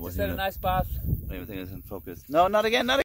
What Just had a nice bath. Everything is in focus. No, not again, not again.